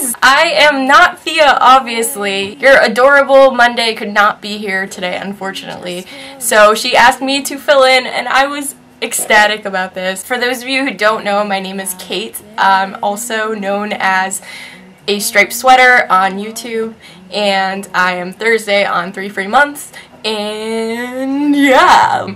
guys! I am not Thea, obviously. Your adorable Monday could not be here today, unfortunately. So she asked me to fill in, and I was ecstatic about this. For those of you who don't know, my name is Kate. I'm also known as a striped sweater on YouTube, and I am Thursday on Three Free Months, and yeah.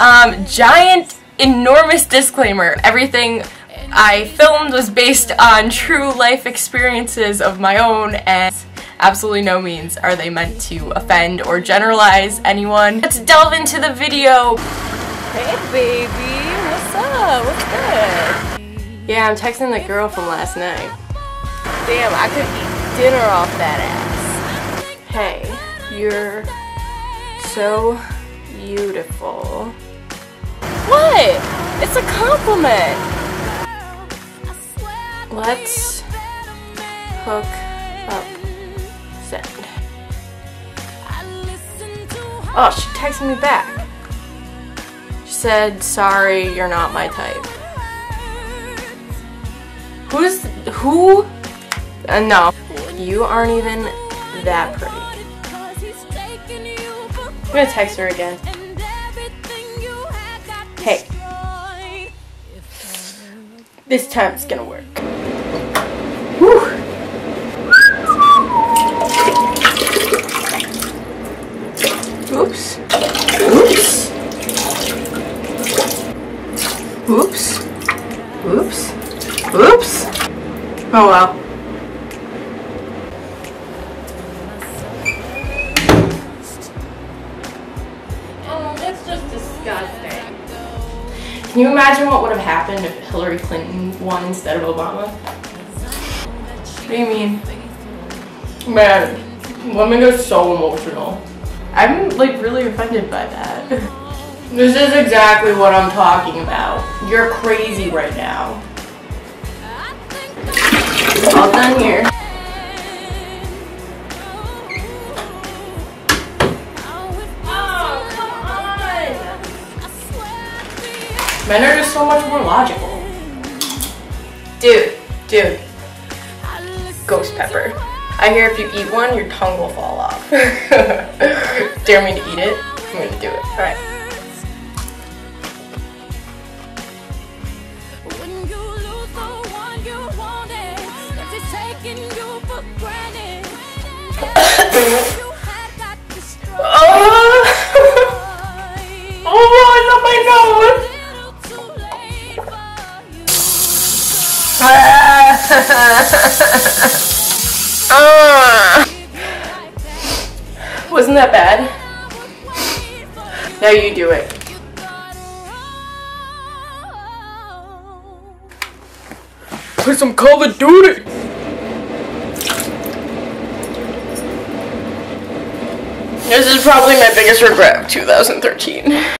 Um, giant, enormous disclaimer. Everything I filmed was based on true life experiences of my own and absolutely no means are they meant to offend or generalize anyone. Let's delve into the video. Hey baby, what's up? What's good? Yeah, I'm texting the girl from last night. Damn, I could eat dinner off that ass. Hey, you're so beautiful. What? It's a compliment. Let's hook up send. Oh, she texted me back. She said, sorry, you're not my type. Who's, who? Uh, no, you aren't even that pretty. I'm gonna text her again. Hey. This time it's gonna work. Oops. Oops. Oops. Oops. Oops. Oh well. Oh, that's just disgusting. Can you imagine what would have happened if Hillary Clinton won instead of Obama? What do you mean? Man, women are so emotional. I'm like really offended by that. This is exactly what I'm talking about. You're crazy right now. All done here. Oh, come! Men are just so much more logical. Dude, dude. Ghost pepper. I hear if you eat one, your tongue will fall. Dare me to eat it? I'm gonna do it. Alright. oh, oh, on my nose. Ah. Wasn't that bad? Now you do it. Play some Call of Duty! This is probably my biggest regret of 2013.